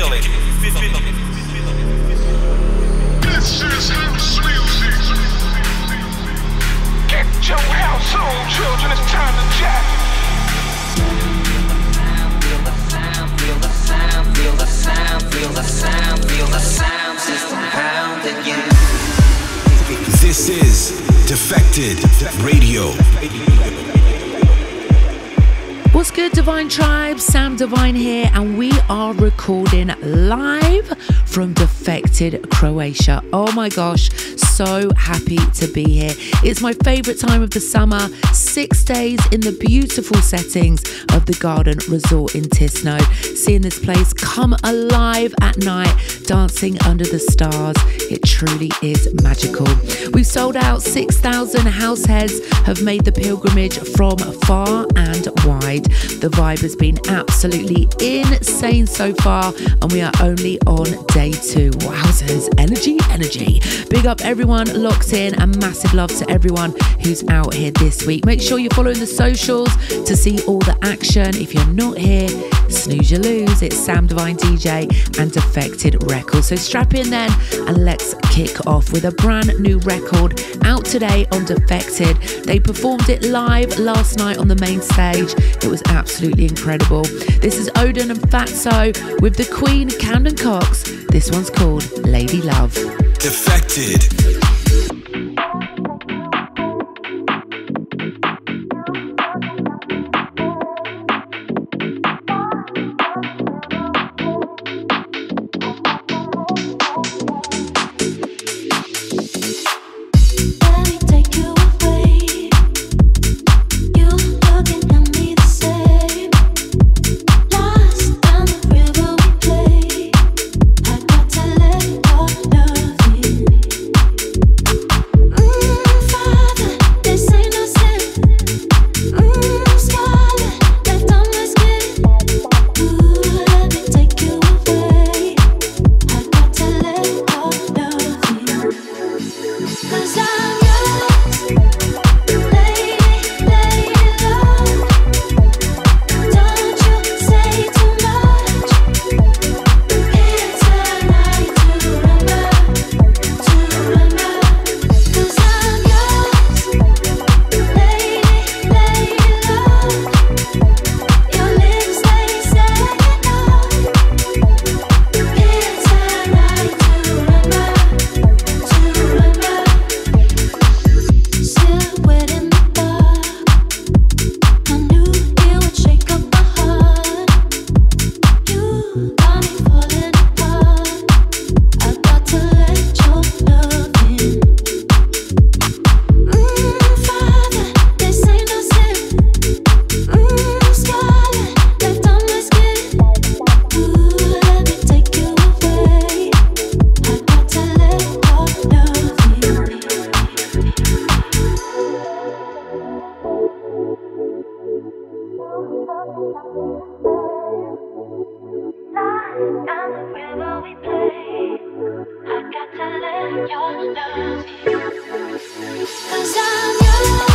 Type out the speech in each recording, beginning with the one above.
feel it. Divine Tribe? Sam Divine here, and we are recording live from Defected Croatia. Oh my gosh, so happy to be here. It's my favorite time of the summer, six days in the beautiful settings of the Garden Resort in Tisno. Seeing this place come alive at night, dancing under the stars, it truly is magical. We've sold out 6,000 house heads, have made the pilgrimage from far and wide. The vibe has been absolutely insane so far, and we are only on day two. Wowzers, energy, energy. Big up everyone locked in, and massive love to everyone who's out here this week. Make sure you're following the socials to see all the action. If you're not here, snooze you lose. It's Sam Divine DJ and Defected Records. So strap in then, and let's kick off with a brand new record out today on Defected. They performed it live last night on the main stage. It was absolutely incredible. This is Oden and Fatzo with the Queen Camden Cox. This one's called Lady Love. Defected. Cause I'm yours,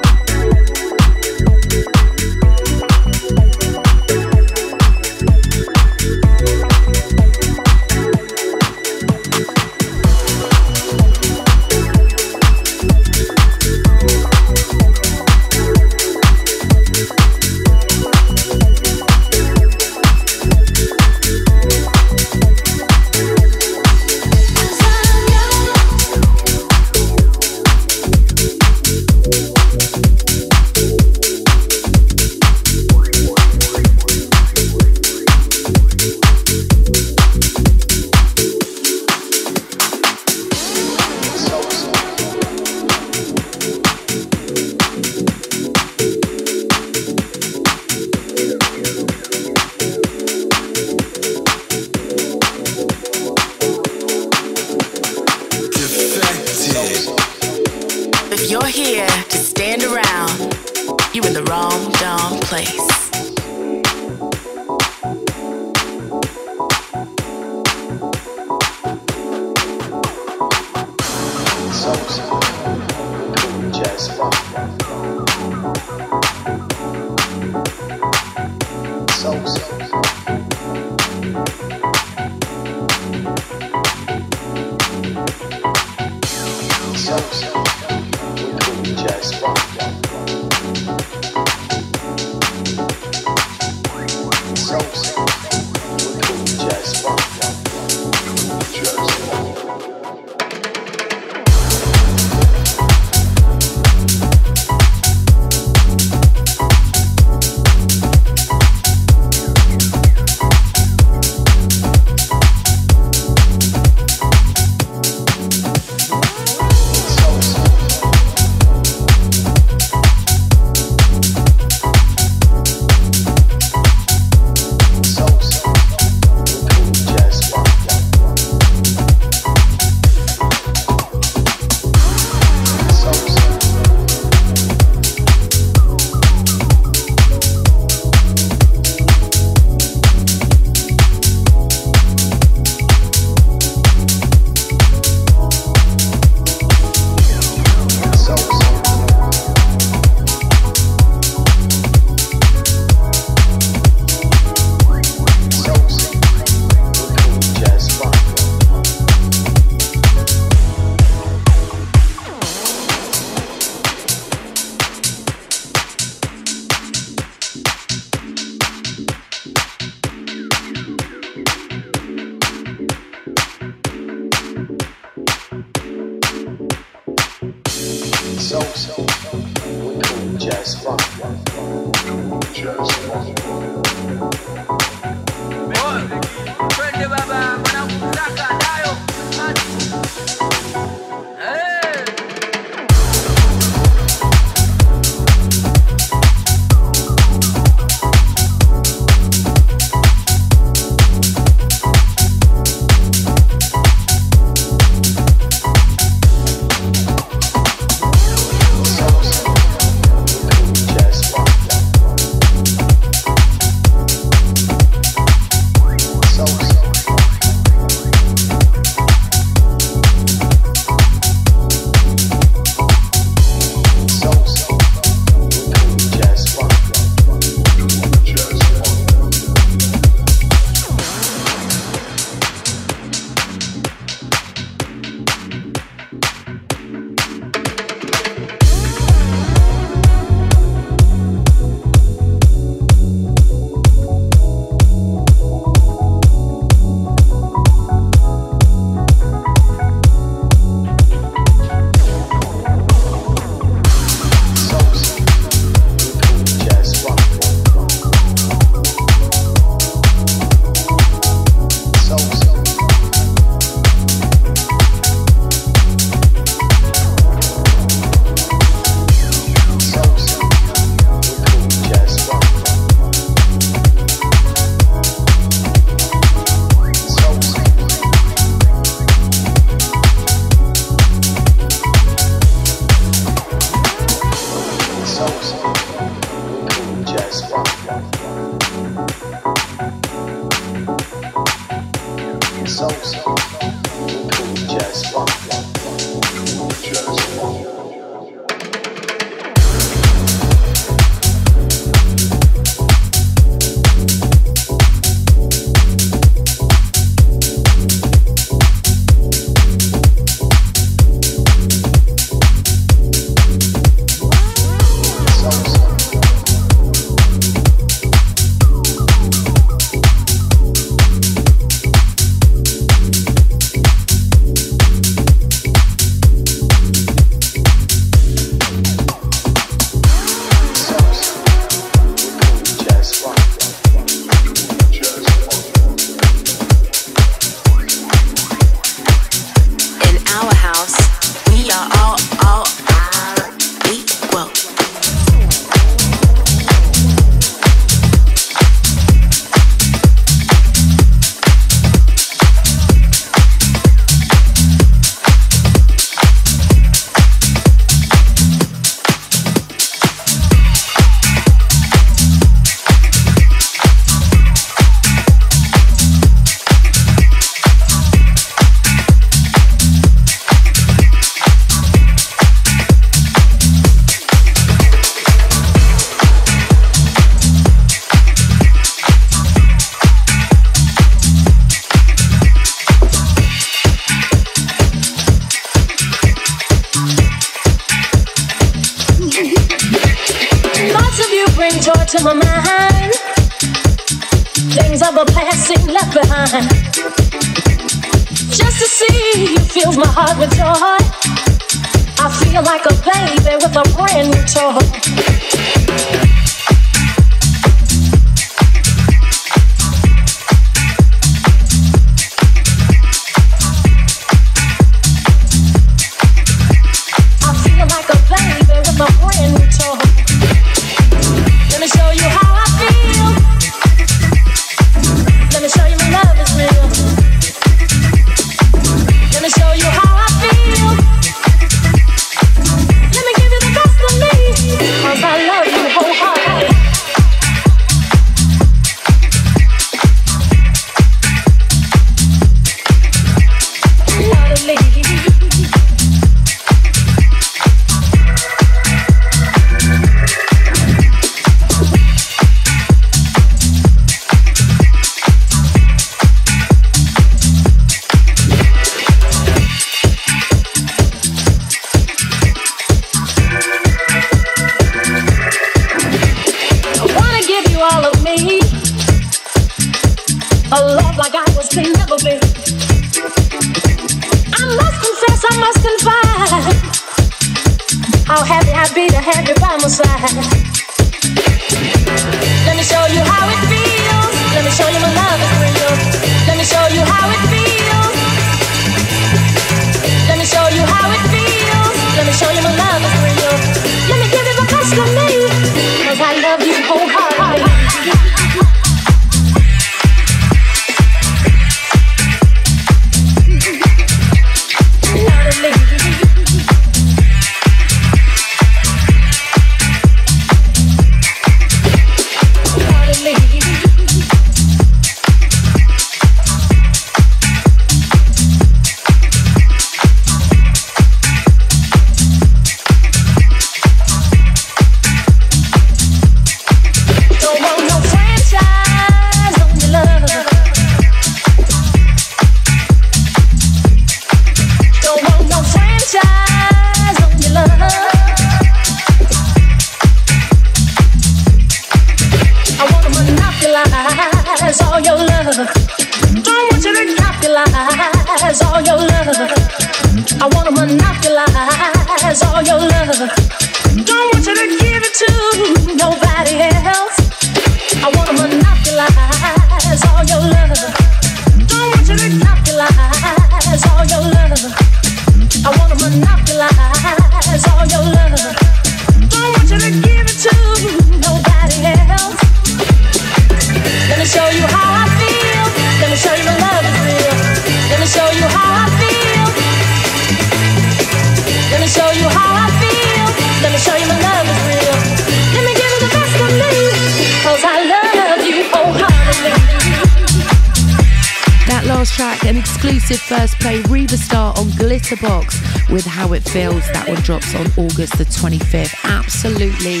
August the 25th. Absolutely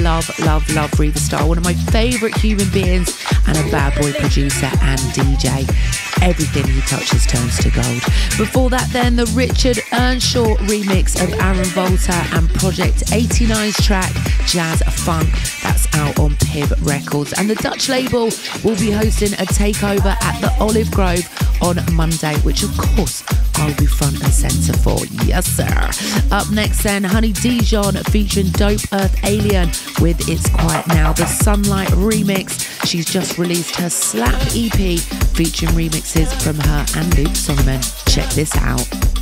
love, love, love Riva Starr, one of my favourite human beings and a bad boy producer and DJ. Everything he touches turns to gold. Before that, then, the Richard Earnshaw remix of Aron Volta and Project 89's track Jazz Funk. That's out on Piv Records. And the Dutch label will be hosting a takeover at the Olive Grove on Monday, which, of course, I'll be front and centre for. Yes, sir. Up next, then, Honey Dijon featuring Dope Earth Alien with It's Quiet Now, the Sunlight remix. She's just released her Slap EP featuring remixes from her and Luke Solomon. Check this out.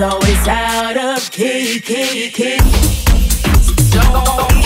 Always out of key, key, key. Stuck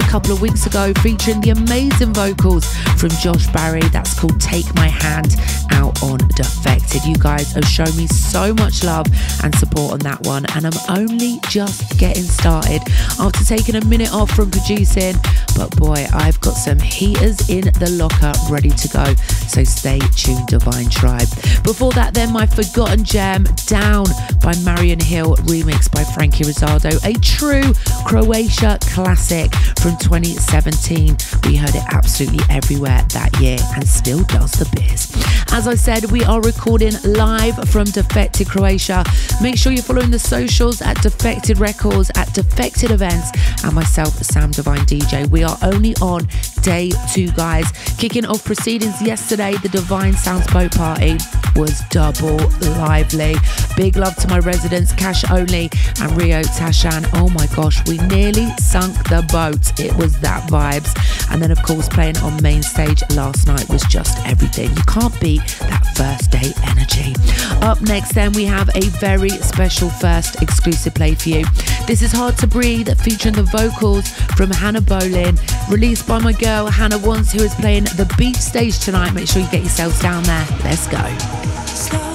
A couple of weeks ago, featuring the amazing vocals from Josh Barry. That's called Take My Hand out on Defected. You guys have shown me so much love and support on that one, and I'm only just getting started after taking a minute off from producing. But boy, I've got some heaters in the locker ready to go. So stay tuned, Divine Tribe. Before that, then my forgotten gem, Down by Marian Hill, remixed by Franky Rizardo, a true Croatia classic from 2017. We heard it absolutely everywhere that year and still does the biz. As I said, we are recording live from Defected Croatia. Make sure you're following the socials at Defected Records, at Defected Events, and myself, Sam Divine DJ. We are only on day two, guys. Kicking off proceedings yesterday, the Divine Sounds Boat Party was double lively. Big love to my residents, Cash Only and Rio Tashan. Oh my gosh, we nearly sunk the boat. It was that vibes. And then, of course, playing on main stage last night was just everything. You can't beat that first day energy. Up next, then, we have a very special first exclusive play for you. This is Hard to Breathe, featuring the vocals from Hannah Boleyn, released by my girl Hannah Wants, who is playing the beach stage tonight. Make sure you get yourselves down there. Let's go. Slow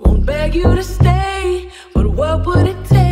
Won't beg you to stay, but what would it take?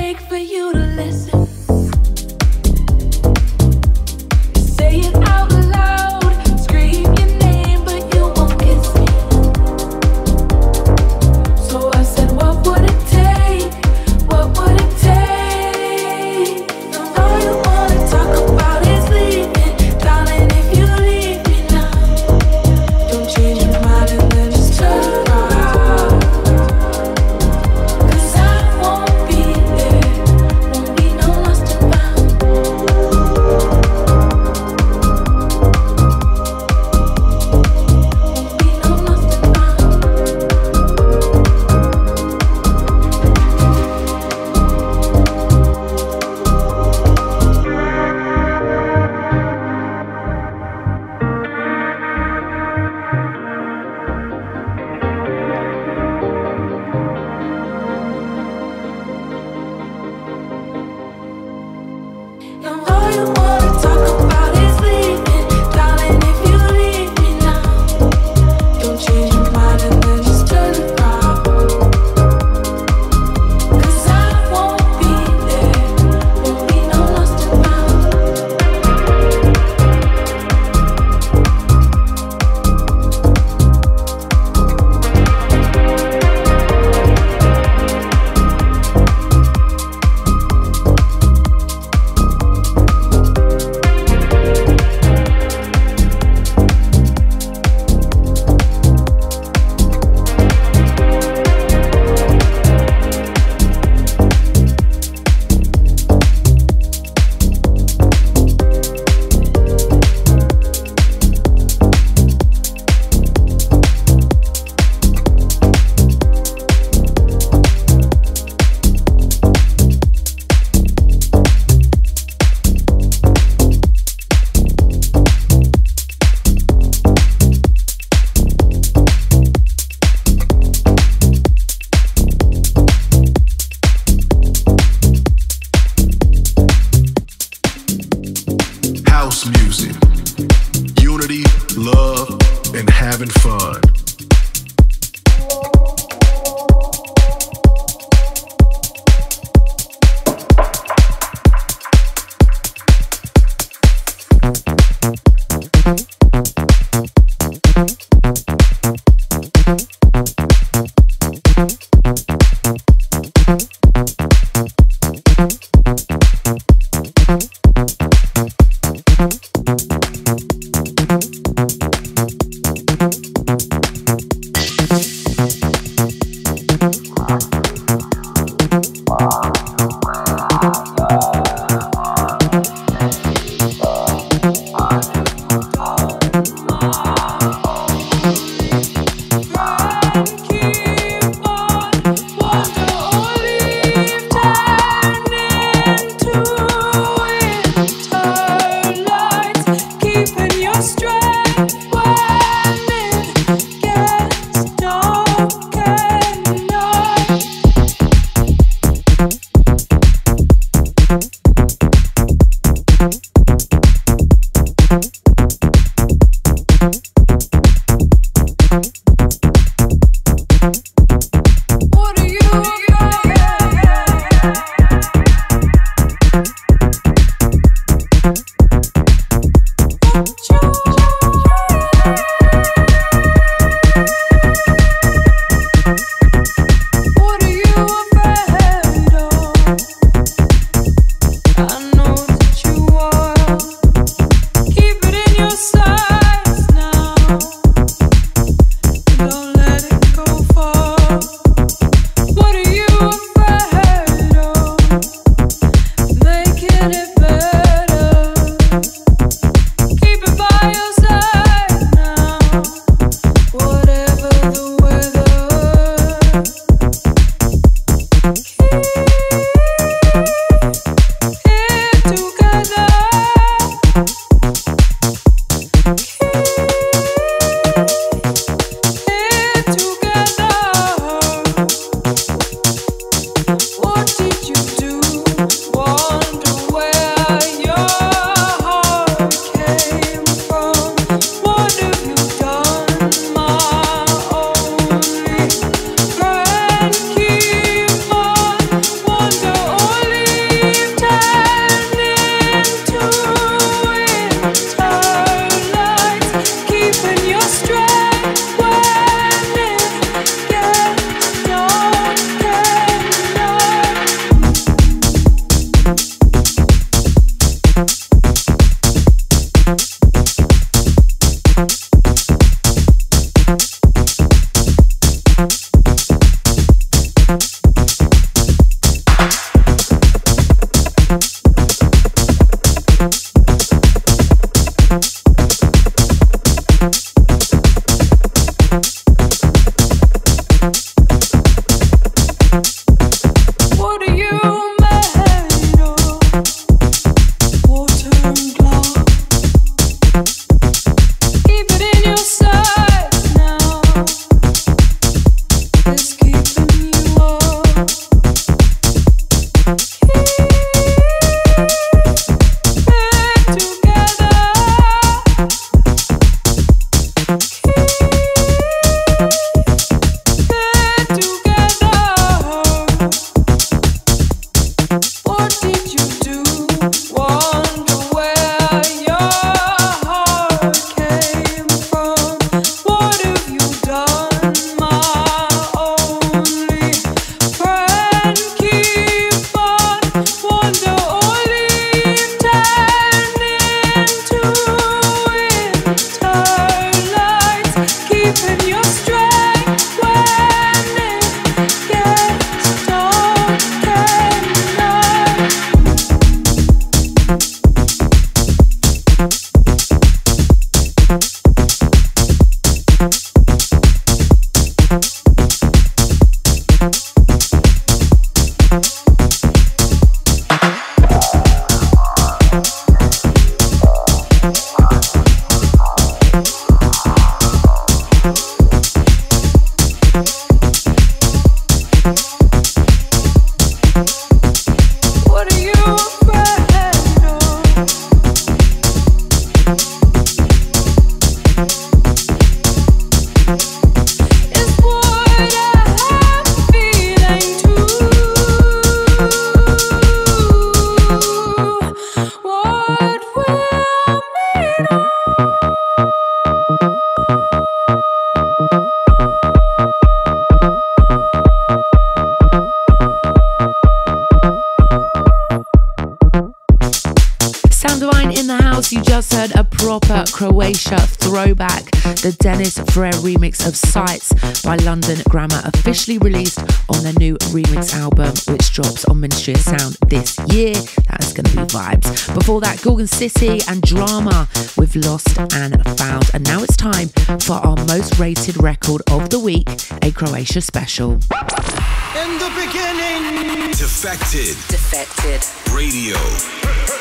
Croatia throwback. The Dennis Ferrer remix of Sights by London Grammar, officially released on their new remix album, which drops on Ministry of Sound this year. That is going to be vibes. Before that, Gorgon City and Drama with Lost and Found. And now it's time for our most rated record of the week, a Croatia special. In the beginning, defected. Defected. Radio.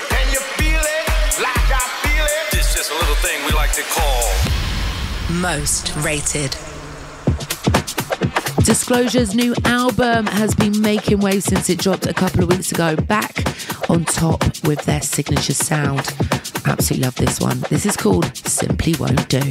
Can you feel it? Like I feel it? It's a little thing we like to call Most rated. Disclosure's new album has been making waves since it dropped a couple of weeks ago. Back on top with their signature sound. Absolutely love this one. This is called Simply Won't Do.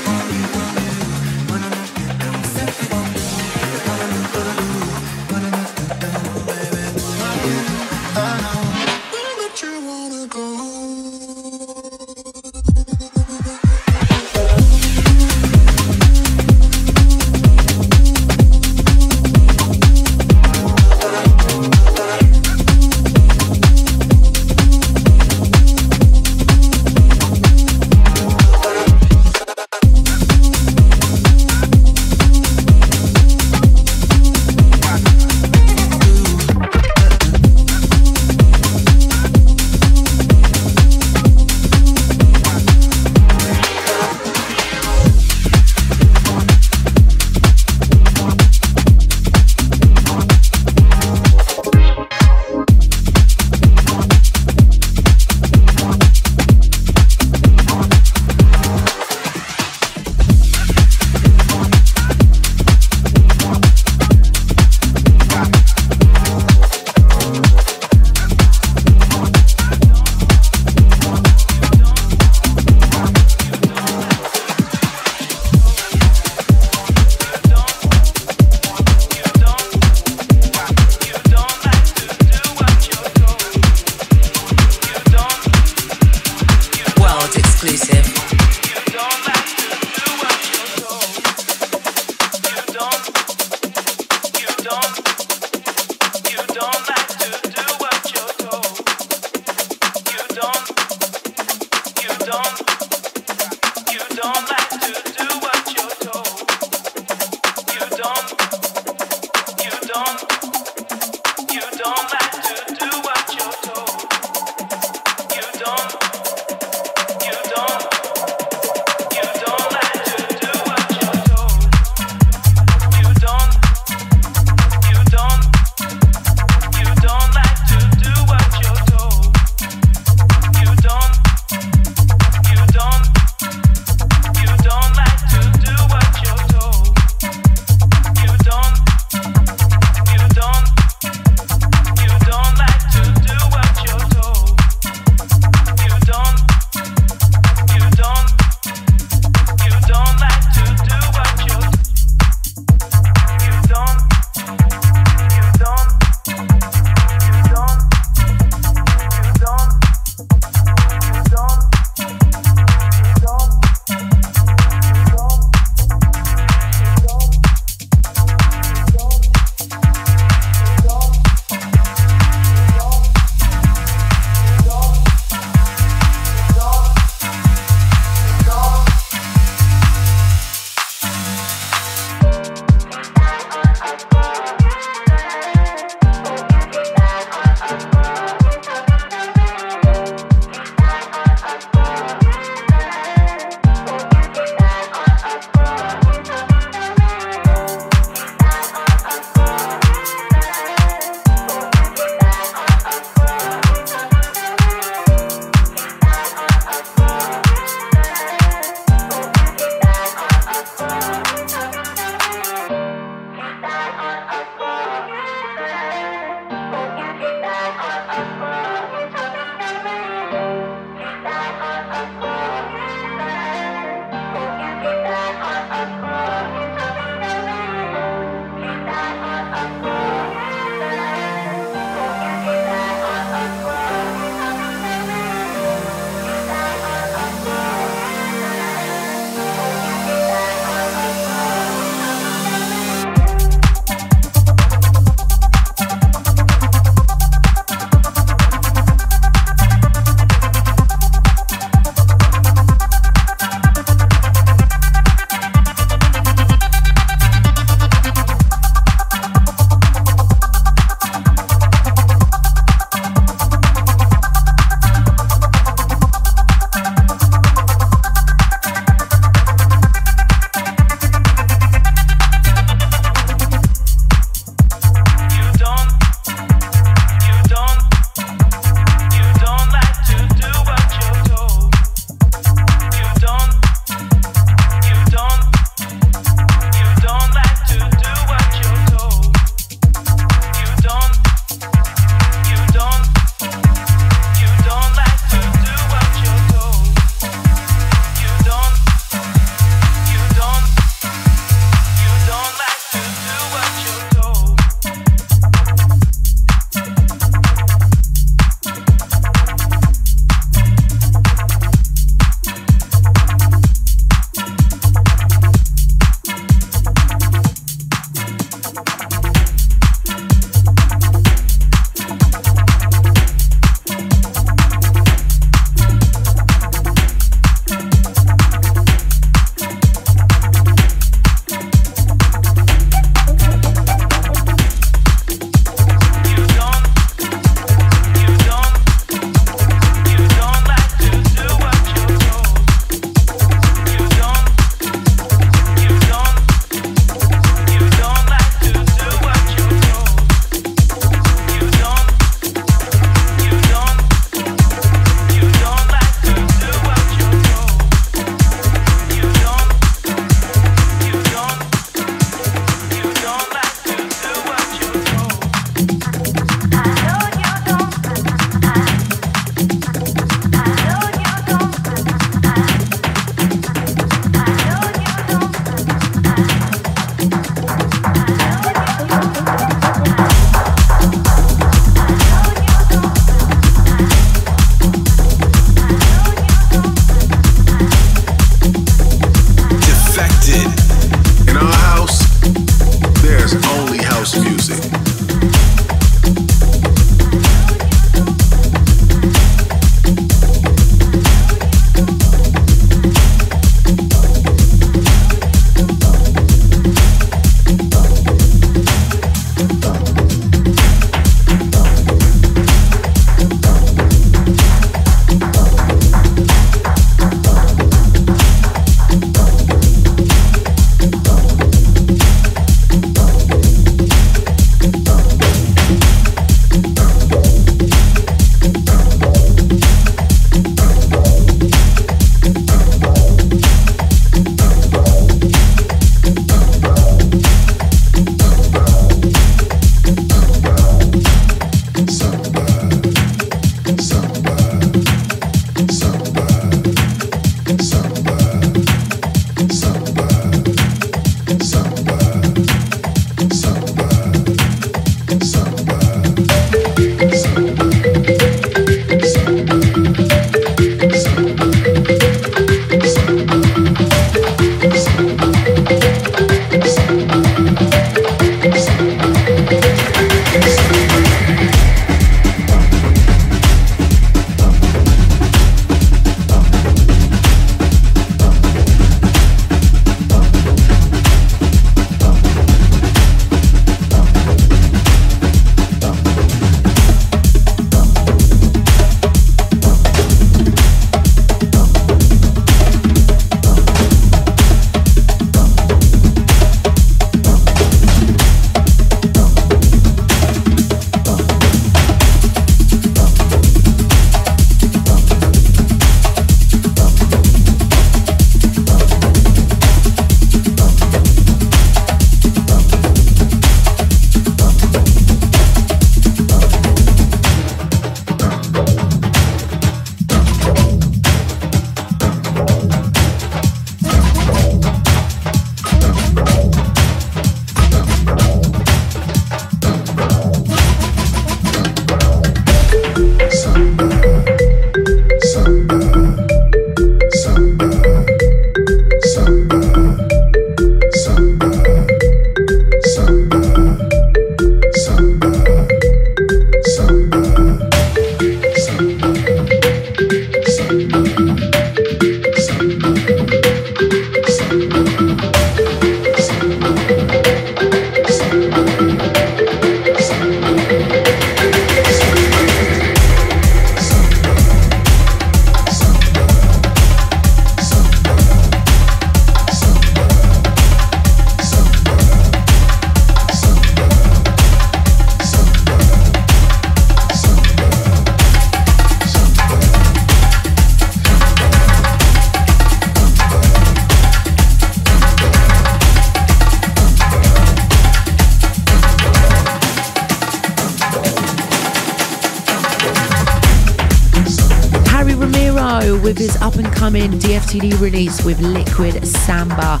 DFTD release with Liquid Samba.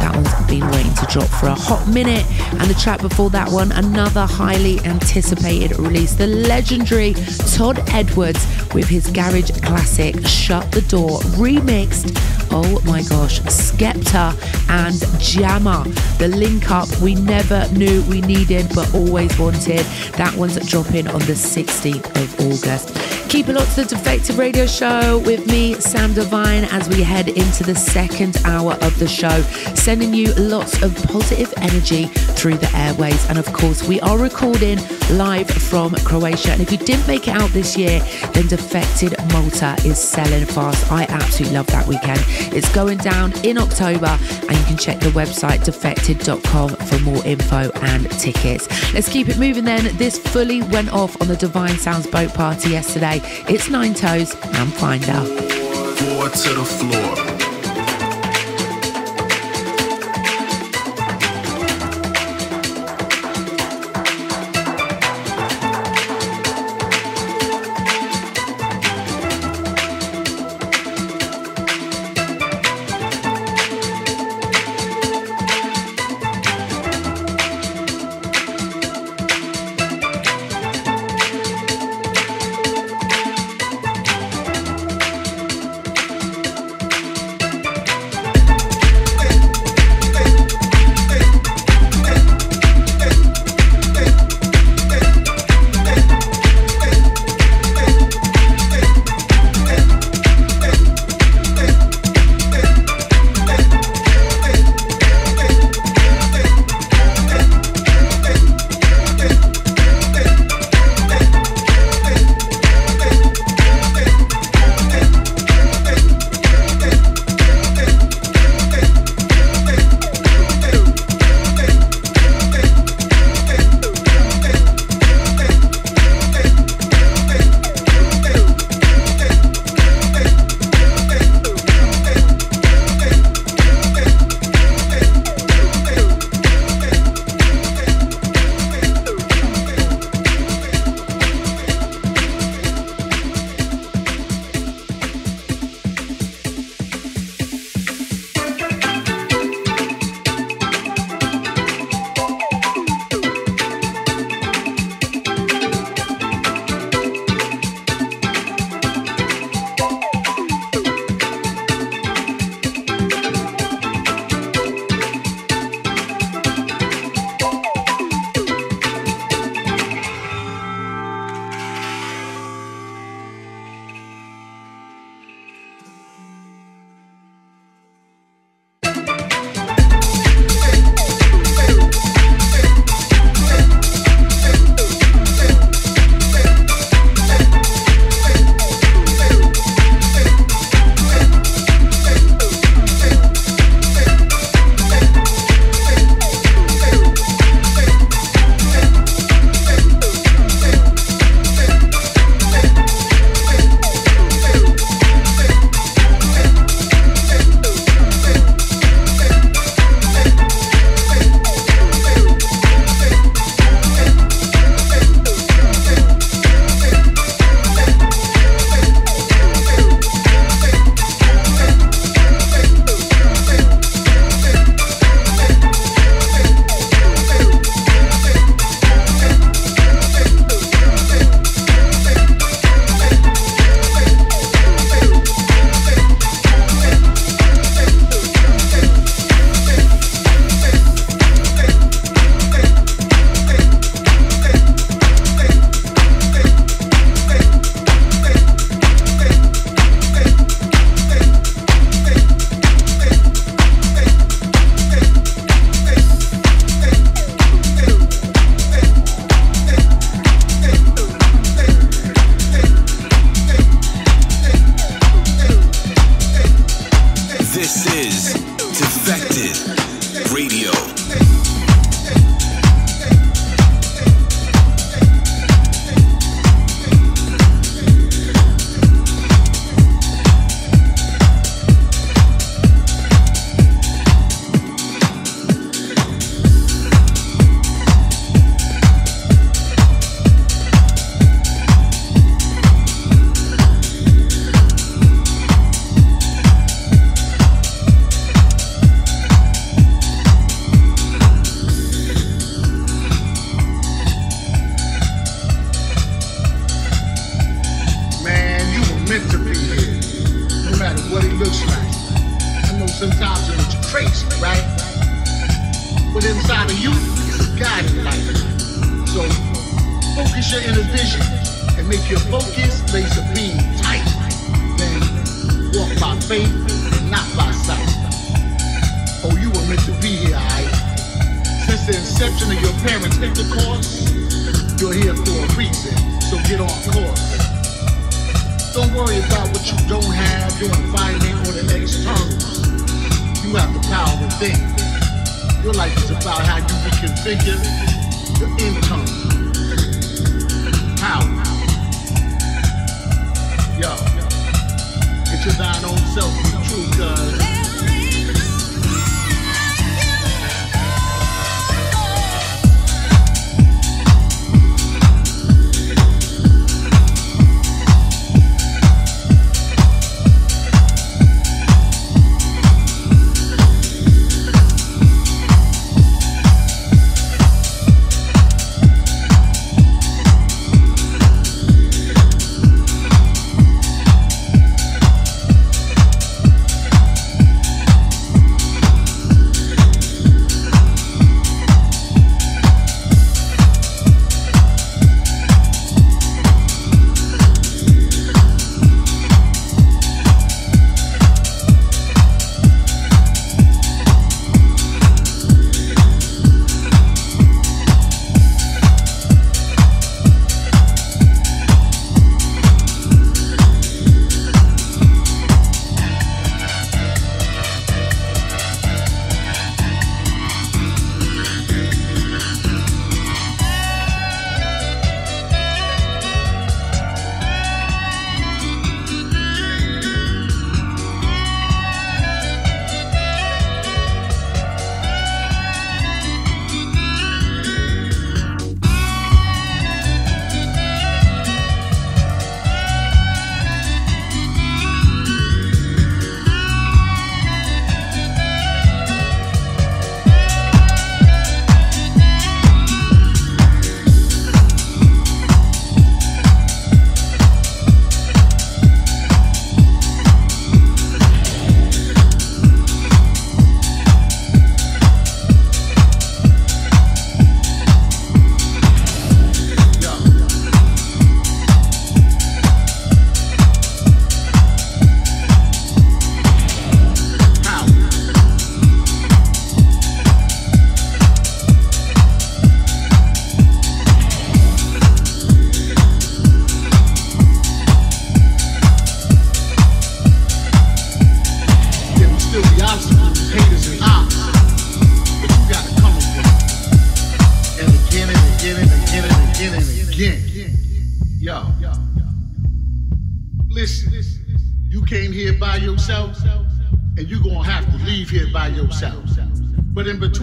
That one's been waiting to drop for a hot minute. And the track before that one, another highly anticipated release, the legendary Todd Edwards with his garage classic Shut the Door remixed. Oh my gosh, Skepta and Jammer. The link up we never knew we needed but always wanted. That one's dropping on the 16th of August. Keep it locked to the Defected Radio Show with me, Sam Divine, as we head into the second hour of the show, sending you lots of positive energy through the airways. And of course, we are recording live from Croatia. And if you didn't make it out this year, then Defected Malta is selling fast. I absolutely love that weekend. It's going down in October, and you can check the website defected.com for more info and tickets. Let's keep it moving then. This fully went off on the Divine Sounds boat party yesterday. It's Nineties and Finder. Four to the floor.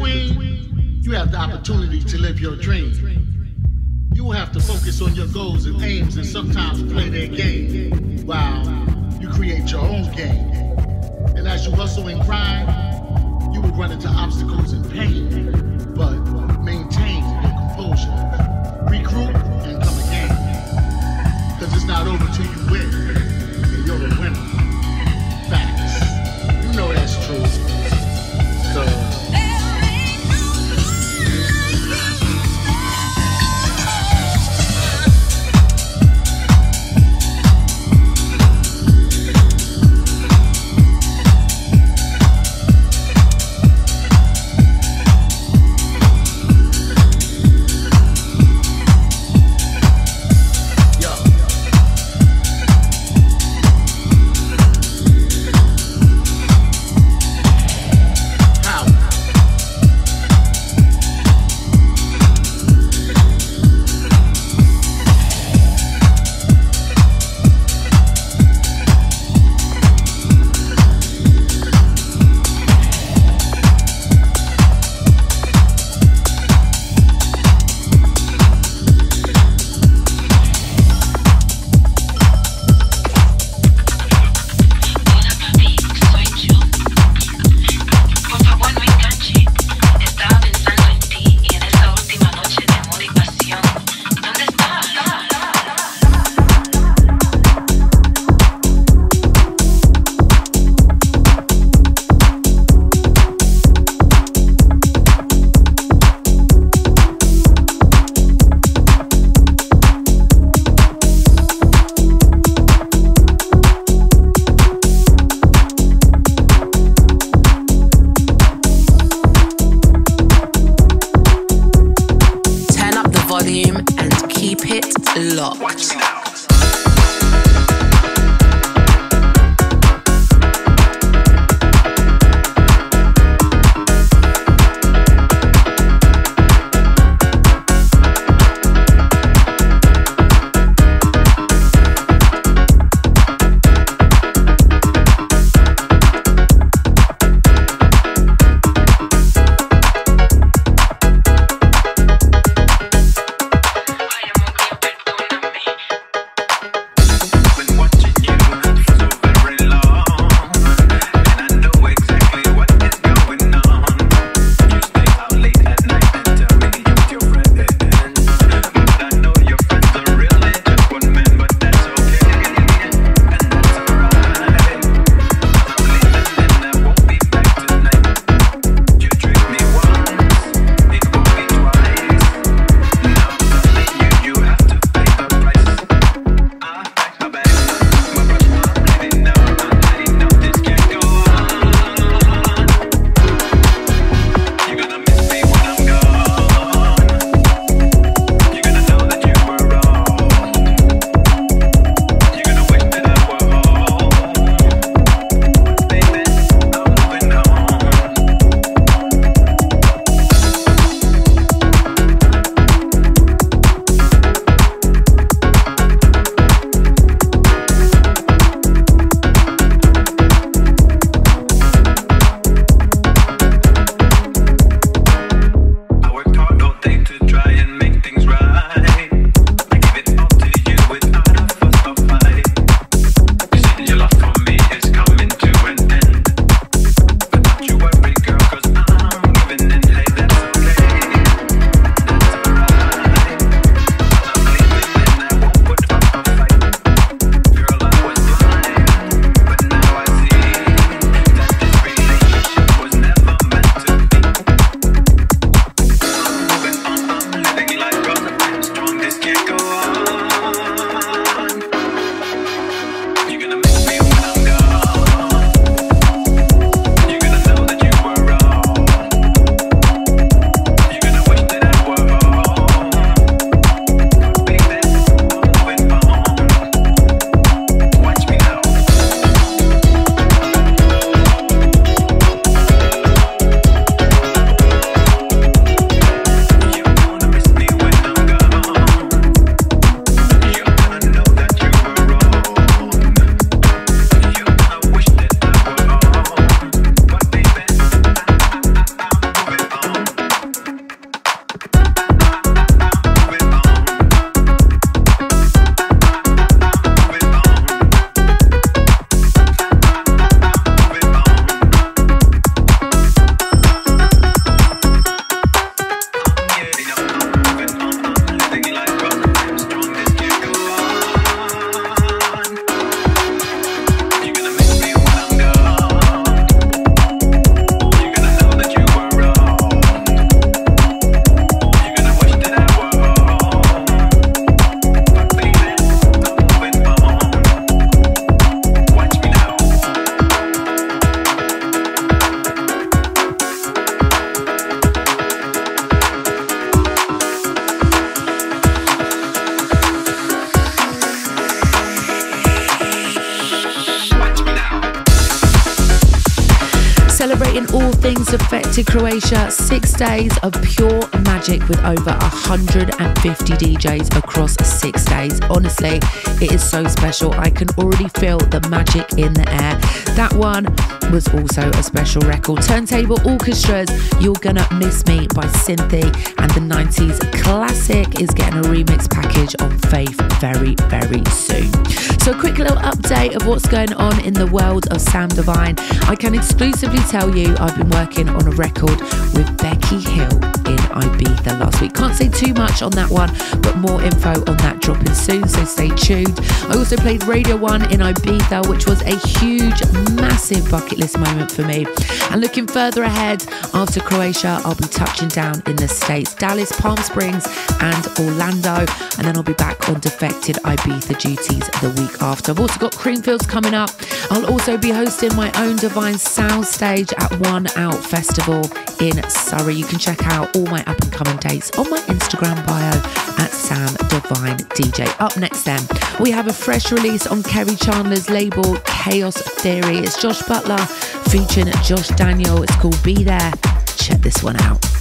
You have the opportunity to live your dream. You will have to focus on your goals and aims and sometimes play their game while you create your own game. And as you hustle and grind, you will run into obstacles and pain. But maintain your composure. Regroup and come again. Cause it's not over till you win. And you're a winner. Facts. You know that's true. Days of pure magic with over 150 DJs across six days. Honestly, it is so special. I can already feel the magic in the air. That one was also a special record. Turntable Orchestras, You're Gonna Miss Me by Cinthie, and the 90s classic is getting a remix package on Faith very, very soon. So, a quick little update of what's going on in the world of Sam Divine. I can exclusively tell you I've been working on a record with Becky Hill in Ibiza last week. Can't say too much on that one, but more info on that dropping soon, so stay tuned. I also played Radio 1 in Ibiza, which was a huge, massive bucket list moment for me. And looking further ahead, after Croatia, I'll be touching down in the States, Dallas, Palm Springs, and Orlando. And then I'll be back on Defected Ibiza duties the week after. I've also got Creamfields coming up. I'll also be hosting my own Divine Sound stage at One Out Festival in Surrey. You can check out all my up and coming dates on my Instagram bio at Sam Divine DJ. Up next, then, we have a fresh release on Kerry Chandler's label Kaos Theory. It's Josh Butler featuring Josh Daniel. It's called Be There. Check this one out.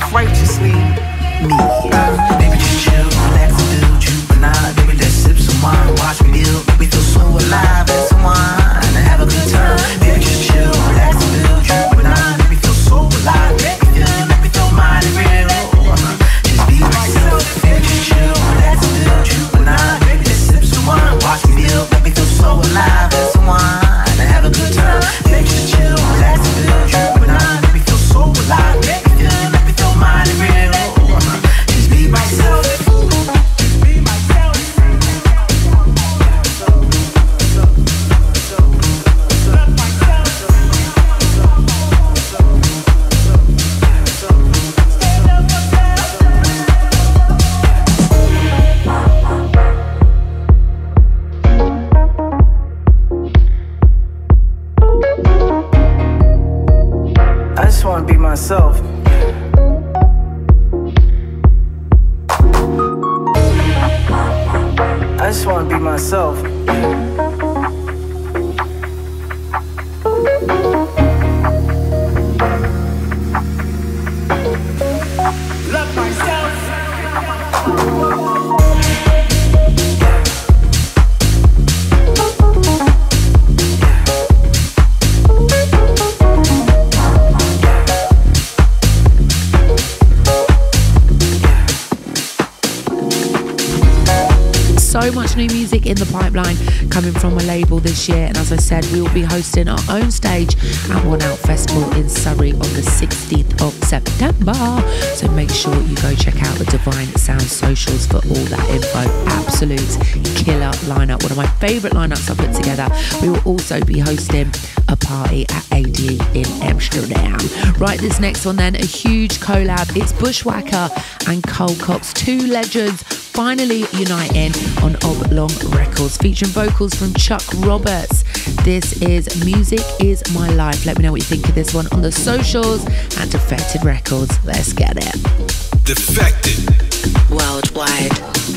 Self righteously as I said, we will be hosting our own stage at One Out Festival in Surrey on the 16th of September. So make sure you go check out the Divine Sound socials for all that info. Absolute killer lineup, one of my favorite lineups I put together. We will also be hosting a party at AD in Amsterdam. Right, this next one then, a huge collab. It's Bushwacka and Carl Cox, two legends finally unite in on Oblong Records, featuring vocals from Chuck Roberts. This is Music is My Life. Let me know what you think of this one on the socials at Defected Records. Let's get it. Defected. Worldwide.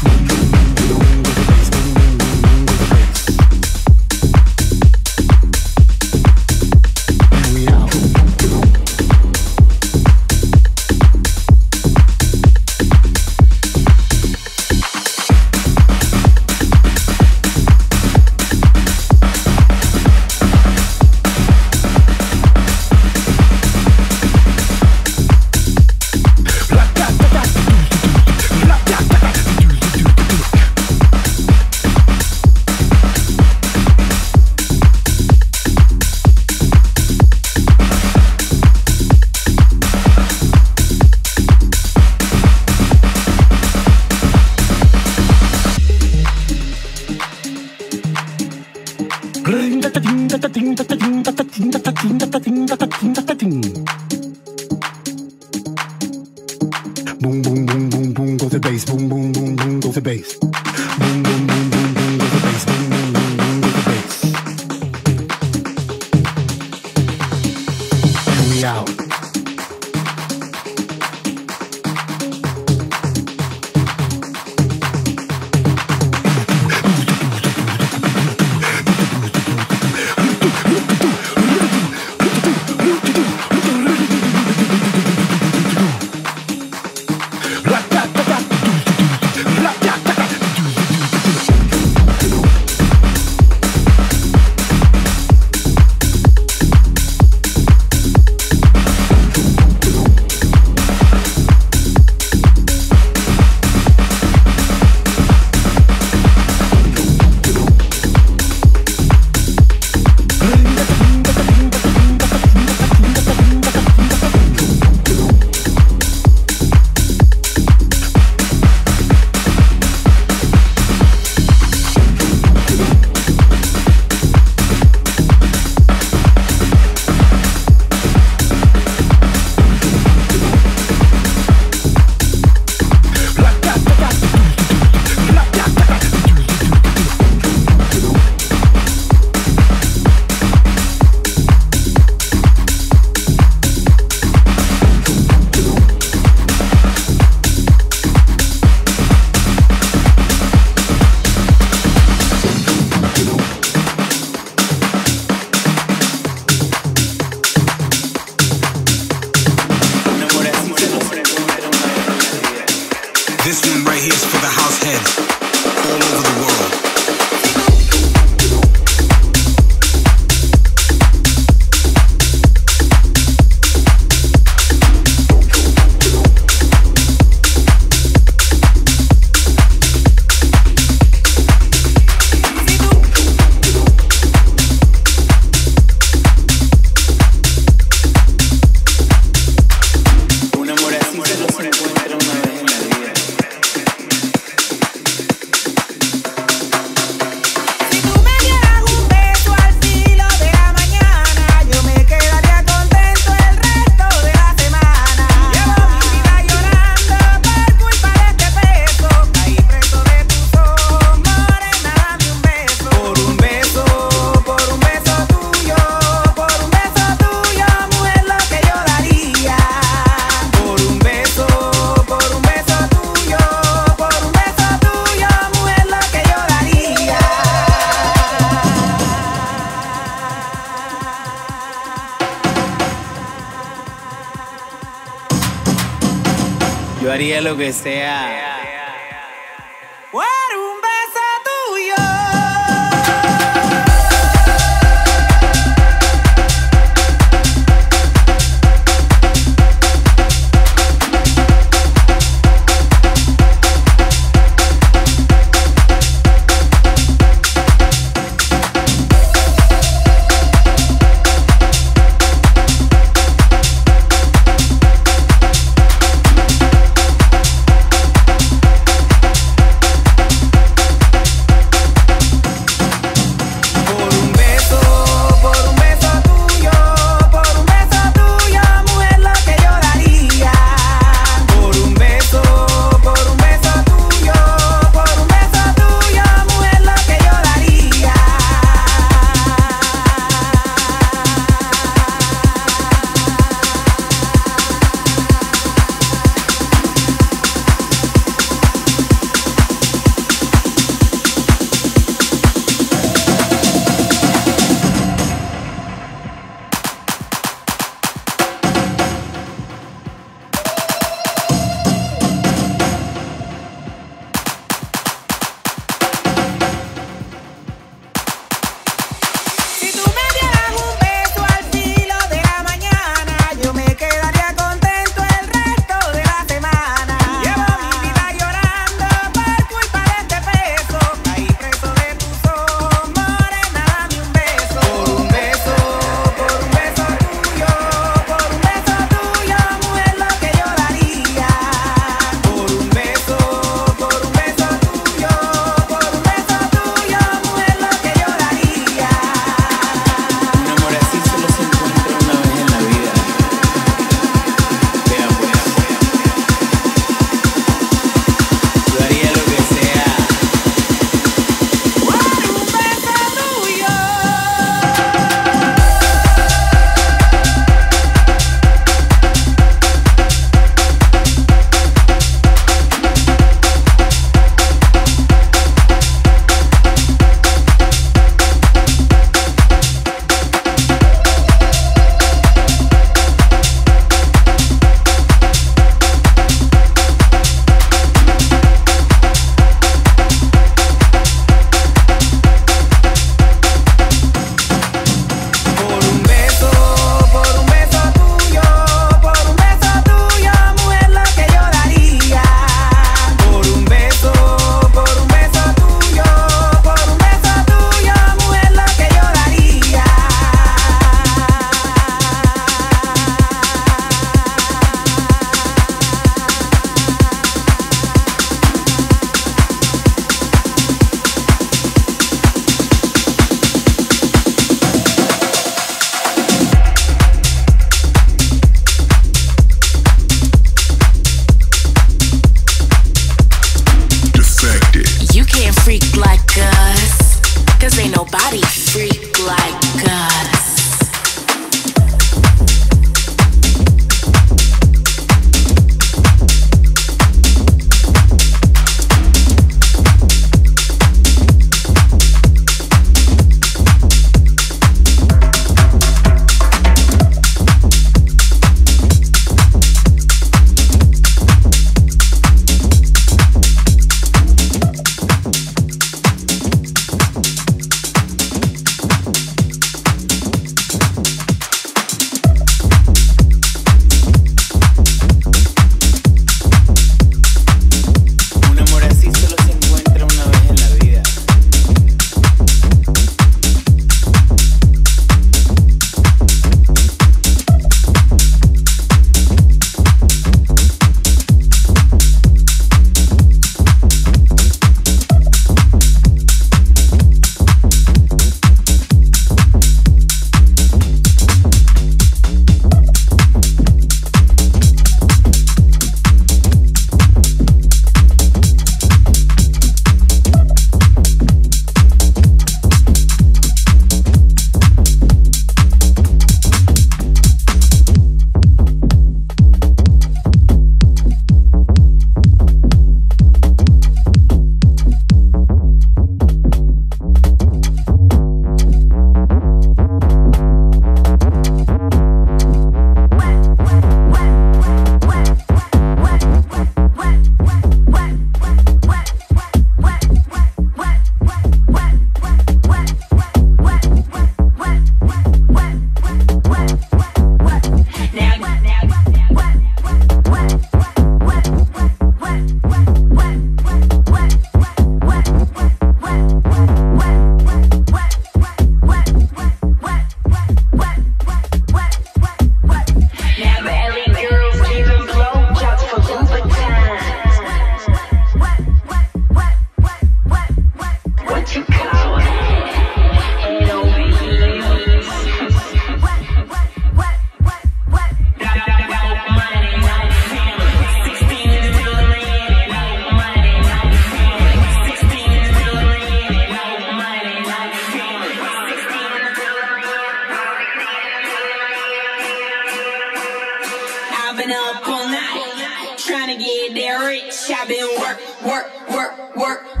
Work, work.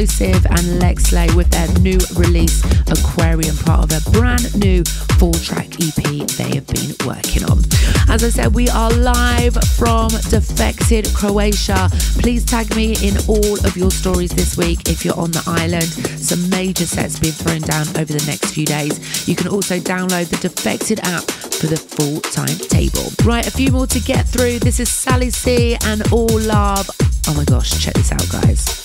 Joseph, and Lexlay with their new release, Aquarium, part of a brand new four track EP they have been working on. As I said, we are live from Defected Croatia. Please tag me in all of your stories this week if you're on the island. Some major sets being thrown down over the next few days. You can also download the Defected app for the full timetable. Right, a few more to get through. This is Sally C and All Love. Oh my gosh, check this out, guys.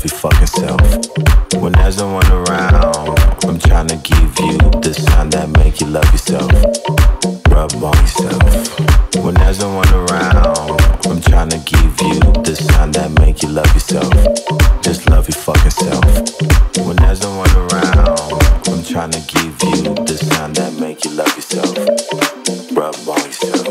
love your fucking self. When there's no one around, I'm trying to give you the sign that make you love yourself. Rub on yourself. When there's no one around, I'm trying to give you the sign that make you love yourself. Just love your fucking self. When there's no one around, I'm trying to give you the sign that make you love yourself. Rub on yourself.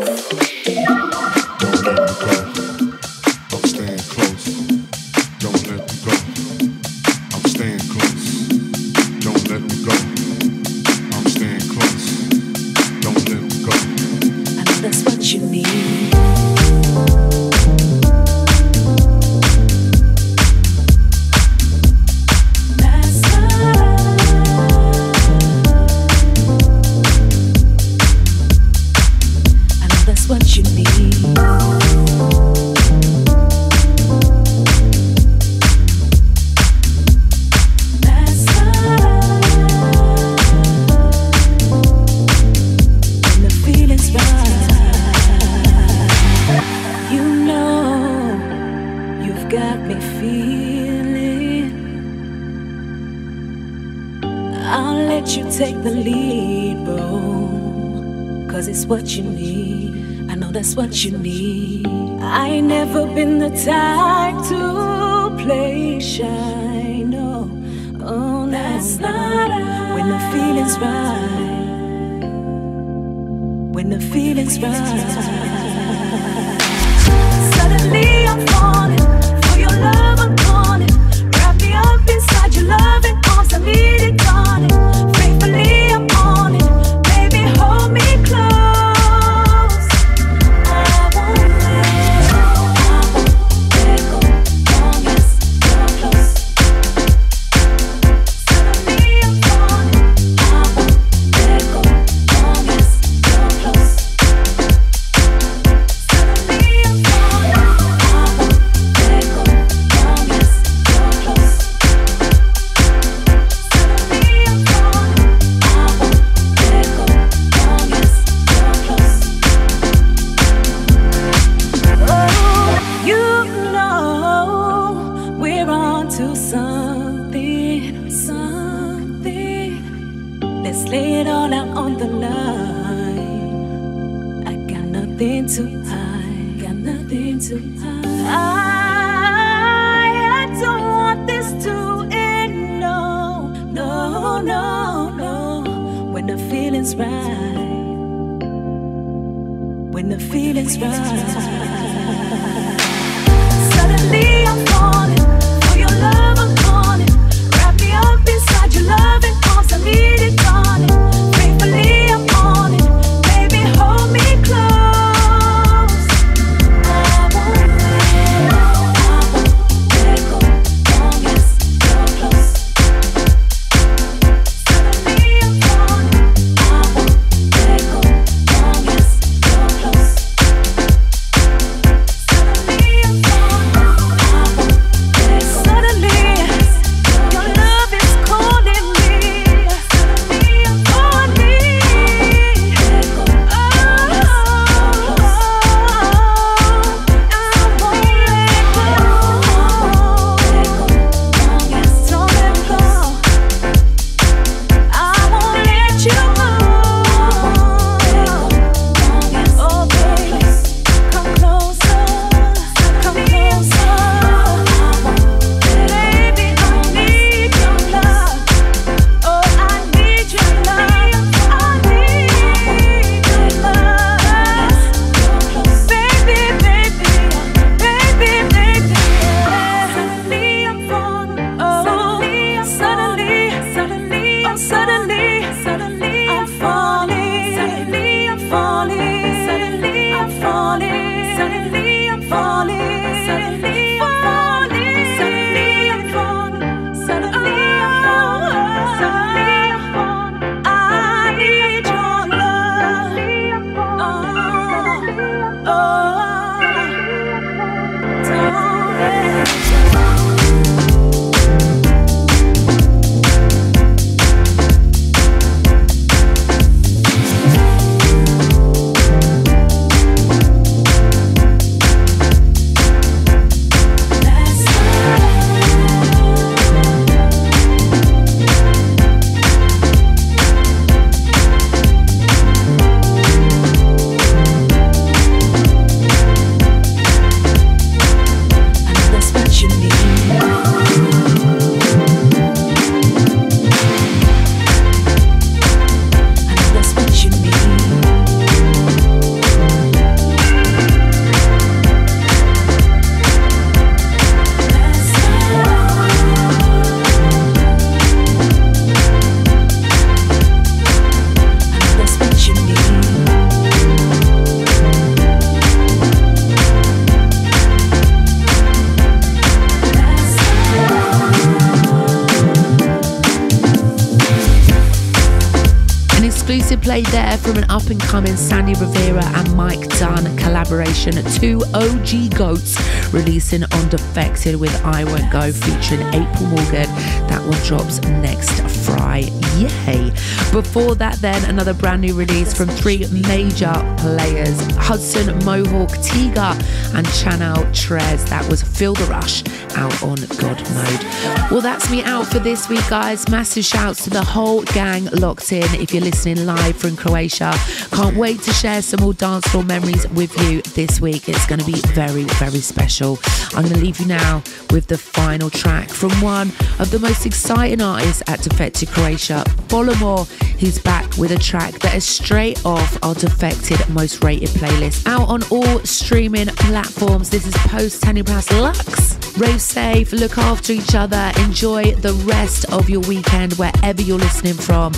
An up and coming Sandy Rivera and Mike Dunn collaboration. Two OG goats releasing on Defected with I Won't Go featuring April Morgan. That one drops next Friday. Yay! Before that, then another brand new release from three major players Hudson, Mohawke, Tiga, and Channel Tres. That was Feel the Rush out on God Mode. Well, that's me out for this week, guys. Massive shouts to the whole gang locked in. If you're listening live from Croatia, can't wait to share some more dance floor memories with you this week. It's going to be very, very special. I'm going to leave you now with the final track from one of the most exciting artists at Defected Croatia, Bolomor. He's back with a track that is straight off our Defected most rated playlist. Out on all streaming platforms. This is post Tanny Brass Lux. Rave safe, look after each other, enjoy the rest of your weekend wherever you're listening from,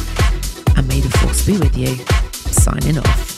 and may the force be with you. Signing off.